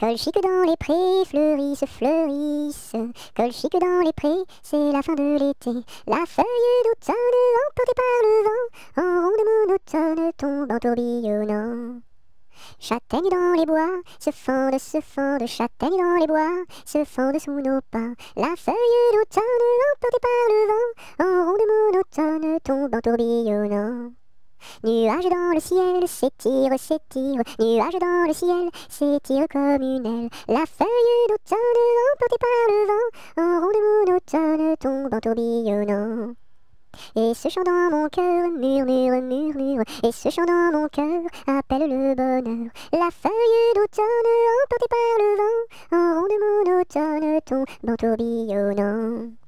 Colchique dans les prés, fleurissent, fleurissent. Colchique dans les prés, c'est la fin de l'été. La feuille d'automne, emportée par le vent, en ronde monotone tombe en tourbillonnant. Châtaigne dans les bois, se fendent, se fendent, châtaigne dans les bois, se fendent sous nos pas. La feuille d'automne, emportée par le vent, en ronde monotone tombe en tourbillonnant. Nuage dans le ciel, s'étire, s'étire, nuage dans le ciel, s'étire comme une aile. La feuille d'automne, emportée par le vent, en ronde monotone tombe en tourbillonnant. Et ce chant dans mon cœur murmure, murmure, et ce chant dans mon cœur appelle le bonheur. La feuille d'automne emportée par le vent, en ronde monotone tombe en tourbillonnant.